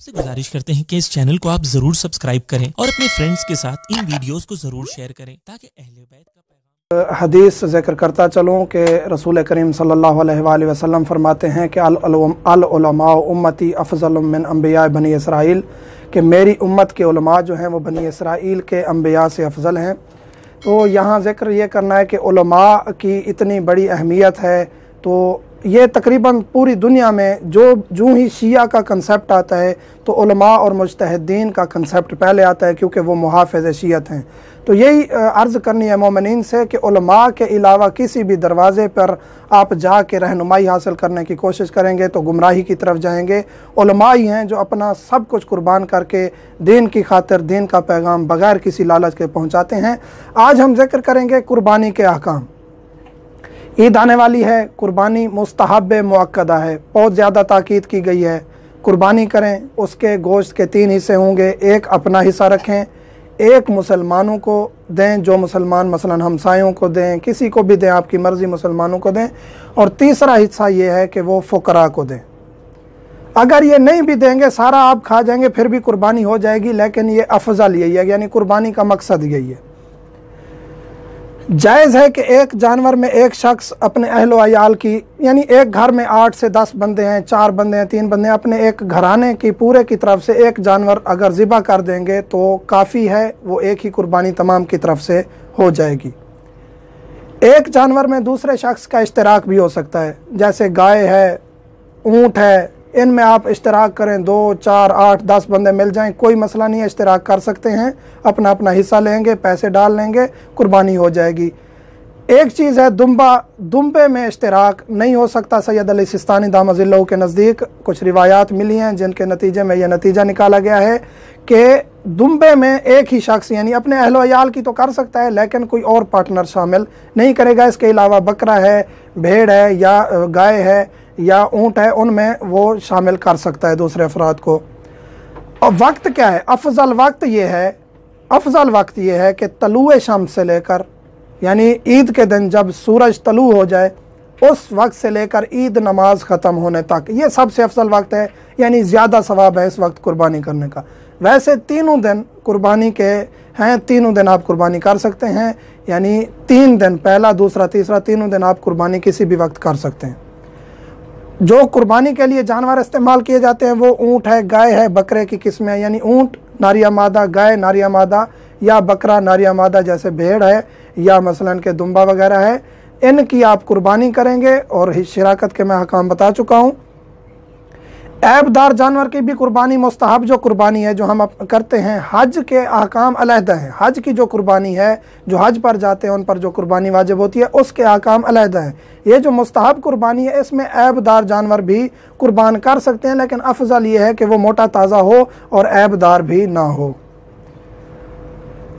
आपसे गुजारिश करते हैं कि इस चैनल को आप ज़रूर सब्सक्राइब करें और अपने फ्रेंड्स के साथ इन वीडियोस को ज़रूर शेयर करें ताकि अहले बैत का हदीस ज़िक्र करता चलूँ कि रसूल करीम सल्लल्लाहु अलैहि वसल्लम फरमाते हैं कि अलमा उम्मती अफजल मिन अम्बिया बनी इसराइल कि मेरी उम्मत के उलमा जो हैं वो बनी इसराइल के अम्बिया से अफजल हैं। तो यहाँ ज़िक्र ये करना है कि उलमा की इतनी बड़ी अहमियत है तो ये तकरीबन पूरी दुनिया में जो जो ही शिया का कंसेप्ट आता है तो उलमा और मुजतहदीन का कंसेप्ट पहले आता है क्योंकि वो मुहाफ़ शीयत हैं। तो यही अर्ज़ करनी है मोमिन से कि उलमा के अलावा किसी भी दरवाज़े पर आप जा के रहनुमाई हासिल करने की कोशिश करेंगे तो गुमराही की तरफ़ जाएँगे। उलमा ही हैं जो अपना सब कुछ कुर्बान करके दीन की खातिर, दीन का पैगाम बग़ैर किसी लालच के पहुँचाते हैं। आज हम ज़िक्र करेंगे कुर्बानी के अहकाम। ईद आने वाली है, कुर्बानी मुस्तहब मक्दा है। बहुत ज़्यादा ताक़द की गई है। कुर्बानी करें, उसके गोश्त के तीन हिस्से होंगे। एक अपना हिस्सा रखें, एक मुसलमानों को दें, जो मुसलमान मसलन हमसायों को दें, किसी को भी दें, आपकी मर्ज़ी मुसलमानों को दें। और तीसरा हिस्सा ये है कि वो फ़करा को दें। अगर ये नहीं भी देंगे, सारा आप खा जाएँगे, फिर भी कुर्बानी हो जाएगी, लेकिन ये अफजल यही है, यानी कुर्बानी का मकसद यही है। जायज़ है कि एक जानवर में एक शख्स अपने अहल वयाल की, यानी एक घर में आठ से दस बंदे हैं, चार बंदे हैं, तीन बंदे हैं, अपने एक घराने की, पूरे की तरफ़ से एक जानवर अगर ज़िबा कर देंगे तो काफ़ी है, वो एक ही कुर्बानी तमाम की तरफ़ से हो जाएगी। एक जानवर में दूसरे शख्स का इश्तराक भी हो सकता है, जैसे गाय है, ऊँट है इनमें आप इश्तराक करें, दो, चार, आठ, दस बंदे मिल जाएँ, कोई मसला नहीं है, इश्तराक कर सकते हैं, अपना अपना हिस्सा लेंगे, पैसे डाल लेंगे, कुर्बानी हो जाएगी। एक चीज़ है दुम्बा दुम्बे में इश्तराक नहीं हो सकता सैद अली सिस्तानी दामजिल्ला के नज़दीक कुछ रिवायात मिली हैं, जिनके नतीजे में यह नतीजा निकाला गया है कि दुम्बे में एक ही शख्स, यानी अपने अहलोयाल की तो कर सकता है, लेकिन कोई और पार्टनर शामिल नहीं करेगा। इसके अलावा बकरा है, भेड़ है या गाय है या ऊँट है उनमें वो शामिल कर सकता है दूसरे अफराद को। और वक्त क्या है? अफजल वक्त ये है, अफजल वक्त ये है कि तलु शाम से लेकर, यानी ईद के दिन जब सूरज तलु हो जाए, उस वक्त से लेकर ईद नमाज़ ख़त्म होने तक, ये सबसे अफजल वक्त है, यानी ज़्यादा सवाब है इस वक्त कुर्बानी करने का। वैसे तीनों दिन कुर्बानी के हैं, तीनों दिन आप कुर्बानी कर सकते हैं, यानी तीन दिन पहला, दूसरा, तीसरा, तीनों दिन आप कुर्बानी किसी भी वक्त कर सकते हैं। जो कुर्बानी के लिए जानवर इस्तेमाल किए जाते हैं, वो ऊँट है, गाय है, बकरे की किस्में यानी ऊँट, नारिया मादा, गाय, नारिया मादा या बकरा, नारिया मादा जैसे भेड़ है या मसलन के दुम्बा वगैरह है, इनकी आप कुर्बानी करेंगे। और शराकत के मैं हकाम बता चुका हूँ। ऐबदार जानवर की भी कुर्बानी मुस्तहब जो कुर्बानी है, जो हम करते हैं, हज के अहकाम अलहदा हैं। हज की जो कुर्बानी है, जो हज पर जाते हैं, उन पर जो कुर्बानी वाजिब होती है, उसके अहकाम अलहदा हैं। ये जो मुस्तहब कुर्बानी है, इसमें ऐबदार जानवर भी कुर्बान कर सकते हैं, लेकिन अफजल ये है कि वो मोटा ताज़ा हो और ऐबदार भी ना हो।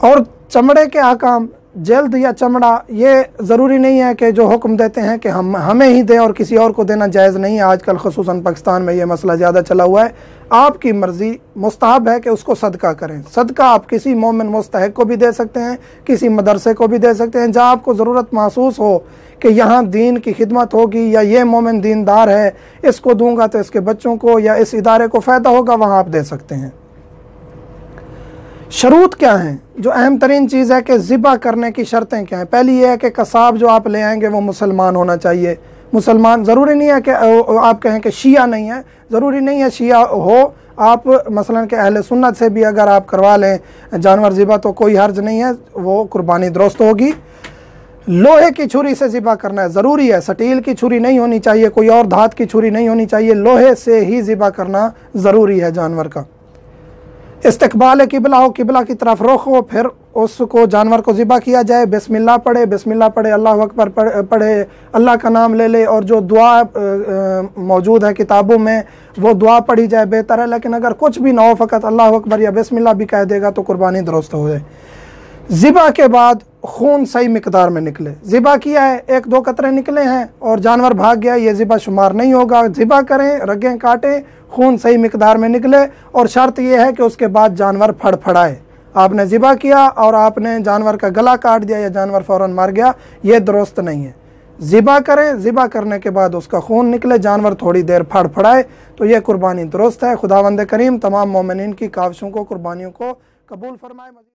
और चमड़े के अहकाम जल्द या चमड़ा, ये ज़रूरी नहीं है कि जो हुक्म देते हैं कि हम, हमें ही दें और किसी और को देना जायज़ नहीं है। आजकल खसूस पाकिस्तान में ये मसला ज़्यादा चला हुआ है। आपकी मर्ज़ी, मुस्तहब है कि उसको सदका करें। सदका आप किसी मोमिन मुस्तक को भी दे सकते हैं, किसी मदरसे को भी दे सकते हैं। जहाँ आपको ज़रूरत महसूस हो कि यहाँ दीन की खिदमत होगी या ये मोमिन दीनदार है, इसको दूँगा तो इसके बच्चों को या इस इदारे को फ़ायदा होगा, वहाँ आप दे सकते हैं। शरूत क्या हैं? जो अहम तरीन चीज़ है कि ज़िबा करने की शर्तें क्या हैं? पहली ये है कि कसाब जो आप ले आएँगे वो मुसलमान होना चाहिए। मुसलमान, ज़रूरी नहीं है कि आप कहें कि शिया नहीं है। ज़रूरी नहीं है शिया हो। आप मसलन के अहल सुन्नत से भी अगर आप करवा लें, जानवर ज़िबा तो कोई हर्ज नहीं है, वो कुर्बानी दुरुस्त होगी। लोहे की छुरी से ज़िबा करना है ज़रूरी है। स्टील की छुरी नहीं होनी चाहिए, कोई और धात की छुरी नहीं होनी चाहिए। लोहे से ही ज़िबा करना ज़रूरी है जानवर का। इस्तकबाल किबला हो, किबला की तरफ़ रुख हो, फिर उसको जानवर को ज़िबा किया जाए बसमिल्ला पढ़े बसमिल्ला पढ़े, अल्लाह अकबर पढ़े अल्लाह का नाम ले ले, और जो दुआ मौजूद है किताबों में, वो दुआ पढ़ी जाए बेहतर है, लेकिन अगर कुछ भी ना हो, फ़कत अल्लाह अकबर या बसमिल्ला भी कह देगा तो कुर्बानी दुरुस्त हो जाए। ज़िबा के बाद खून सही मकदार में निकले। ज़िबा किया है, एक दो कतरे निकले हैं और जानवर भाग गया, ये ज़िबा शुमार नहीं होगा। ज़िबा करें, रगें काटें, खून सही मकदार में निकले और शर्त यह है कि उसके बाद जानवर फड़फड़ाए। आपने ज़िबा किया और आपने जानवर का गला काट दिया या जानवर फ़ौर मार गया, ये दुरुस्त नहीं है। ज़िबा करें, ज़िबा करने के बाद उसका खून निकले, जानवर थोड़ी देर फड़फड़ाए तो यह कुर्बानी दुरुस्त है। खुदावंद करीम, तमाम मोमिन की काविशों को, कुर्बानियों को कबूल फरमाए।